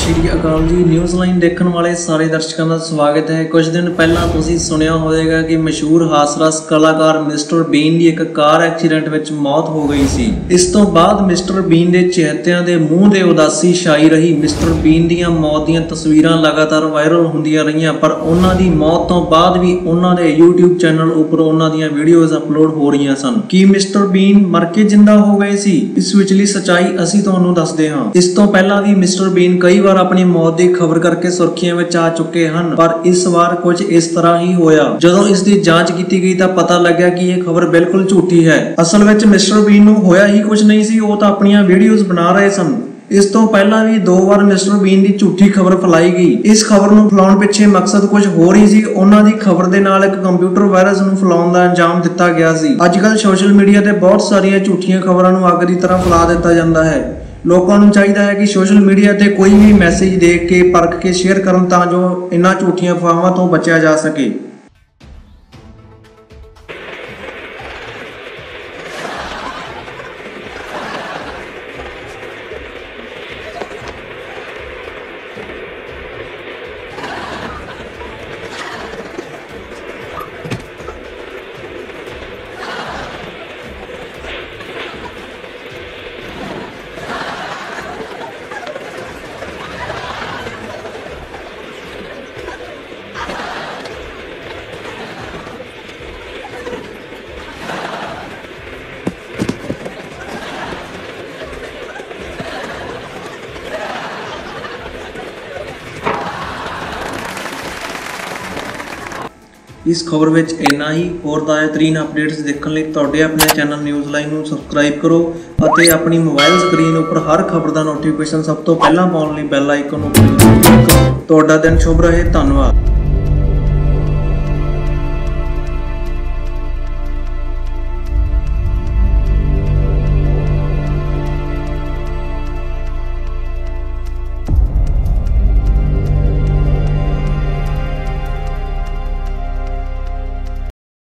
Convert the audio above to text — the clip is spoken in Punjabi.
ਸ਼੍ਰੀ ਅਕਾਲ ਜੀ ਨਿਊਜ਼ ਲਾਈਨ ਦੇਖਣ ਵਾਲੇ ਸਾਰੇ ਦਰਸ਼ਕਾਂ ਦਾ ਸਵਾਗਤ ਹੈ। ਕੁਝ ਦਿਨ ਪਹਿਲਾਂ ਤੁਸੀਂ ਸੁਣਿਆ ਹੋਵੇਗਾ ਕਿ ਮਸ਼ਹੂਰ ਹਾਸਰਸ ਕਲਾਕਾਰ ਮਿਸਟਰ ਬੀਨ ਦੀ ਇੱਕ ਕਾਰ ਐਕਸੀਡੈਂਟ ਵਿੱਚ ਮੌਤ ਹੋ ਗਈ ਸੀ। ਇਸ ਤੋਂ ਬਾਅਦ ਮਿਸਟਰ ਬੀਨ ਦੇ ਚਿਹਤਿਆਂ ਦੇ ਮੂੰਹ ਦੇ ਉਦਾਸੀ ਛਾਈ ਰਹੀ ਮਿਸਟਰ ਬੀਨ ਦੀਆਂ ਮੌਤ ਦੀਆਂ ਤਸਵੀਰਾਂ ਲਗਾਤਾਰ ਵਾਇਰਲ ਹੁੰਦੀਆਂ ਰਹੀਆਂ, ਪਰ ਉਹਨਾਂ ਦੀ ਮੌਤ ਤੋਂ ਬਾਅਦ ਵੀ ਉਹਨਾਂ ਦੇ YouTube ਚੈਨਲ ਉੱਪਰ ਉਹਨਾਂ ਦੀਆਂ ਵੀਡੀਓਜ਼ ਅਪਲੋਡ ਹੋ ਰਹੀਆਂ ਸਨ। ਕੀ ਮਿਸਟਰ ਬੀਨ ਮਰ ਕੇ ਜਿੰਦਾ ਹੋ ਗਏ ਸੀ? ਇਸ ਵਿਚਲੀ ਸਚਾਈ ਅਸੀਂ ਤੁਹਾਨੂੰ ਦੱਸਦੇ ਹਾਂ। ਇਸ ਤੋਂ ਪਹਿਲਾਂ ਵੀ ਮਿਸਟਰ ਬੀਨ ਕਈ ਵਾਰ ਆਪਣੀ ਮੌਤ ਦੀ ਖਬਰ ਕਰਕੇ ਸੁਰਖੀਆਂ ਵਿੱਚ ਆ ਚੁੱਕੇ ਹਨ, ਪਰ ਇਸ ਵਾਰ ਕੁਝ ਇਸ ਤਰ੍ਹਾਂ ਹੀ ਹੋਇਆ। ਜਦੋਂ ਇਸ ਦੀ ਜਾਂਚ ਕੀਤੀ ਗਈ ਤਾਂ ਪਤਾ ਲੱਗਿਆ ਕਿ ਇਹ ਖਬਰ ਬਿਲਕੁਲ ਝੂਠੀ ਹੈ। ਅਸਲ ਵਿੱਚ ਮਿਸਟਰ ਬੀਨ ਨੂੰ ਹੋਇਆ ਹੀ ਕੁਝ ਨਹੀਂ ਸੀ, ਉਹ ਤਾਂ ਆਪਣੀਆਂ ਵੀਡੀਓਜ਼ ਬਣਾ ਰਹੇ ਸਨ। ਇਸ ਤੋਂ ਪਹਿਲਾਂ ਵੀ ਦੋ ਵਾਰ ਮਿਸਟਰ ਬੀਨ ਦੀ ਝੂਠੀ ਖਬਰ ਫੈਲਾਈ ਗਈ। ਇਸ ਖਬਰ ਨੂੰ ਫੈਲਾਉਣ ਪਿੱਛੇ ਮਕਸਦ ਕੁਝ ਹੋਰ ਹੀ ਸੀ। ਉਹਨਾਂ ਦੀ ਖਬਰ ਦੇ ਨਾਲ ਇੱਕ ਕੰਪਿਊਟਰ ਵਾਇਰਸ ਨੂੰ ਫੈਲਾਉਣ ਦਾ ਅੰਜਾਮ ਦਿੱਤਾ ਗਿਆ ਸੀ। ਅੱਜਕੱਲ ਸੋਸ਼ਲ ਮੀਡੀਆ ਤੇ ਬਹੁਤ ਸਾਰੀਆਂ ਝੂਠੀਆਂ ਖਬਰਾਂ ਨੂੰ ਅੱਗ ਦੀ ਤਰ੍ਹਾਂ ਫੈਲਾ ਦਿੱਤਾ ਜਾਂਦਾ ਹੈ। ਲੋਕਾਂ ਨੂੰ ਚਾਹੀਦਾ ਹੈ ਕਿ ਸੋਸ਼ਲ ਮੀਡੀਆ ਤੇ ਕੋਈ ਵੀ ਮੈਸੇਜ ਦੇਖ ਕੇ, ਪਰਖ ਕੇ, ਸ਼ੇਅਰ ਕਰਨ ਤਾਂ ਜੋ ਇਨ੍ਹਾਂ ਝੂਠੀਆਂ ਅਫਵਾਹਾਂ ਤੋਂ ਬਚਿਆ ਜਾ ਸਕੇ। ਇਸ ਖਬਰ ਵਿੱਚ ਇੰਨਾ ਹੀ। ਹੋਰ ਤਾਜ਼ਾ ਅਪਡੇਟਸ ਦੇਖਣ ਲਈ ਤੁਹਾਡੇ ਆਪਣੇ ਚੈਨਲ ਨਿਊਜ਼ ਲਾਈਨ ਨੂੰ ਸਬਸਕ੍ਰਾਈਬ ਕਰੋ ਅਤੇ ਆਪਣੀ ਮੋਬਾਈਲ ਸਕਰੀਨ ਉੱਪਰ ਹਰ ਖਬਰ ਦਾ ਨੋਟੀਫਿਕੇਸ਼ਨ ਸਭ ਤੋਂ ਪਹਿਲਾਂ ਪਾਉਣ ਲਈ ਬੈਲ ਆਈਕਨ ਨੂੰ ਕਲਿੱਕ ਕਰੋ। ਤੁਹਾਡਾ ਦਿਨ ਸ਼ੁਭ ਰਹੇ। ਧੰਨਵਾਦ।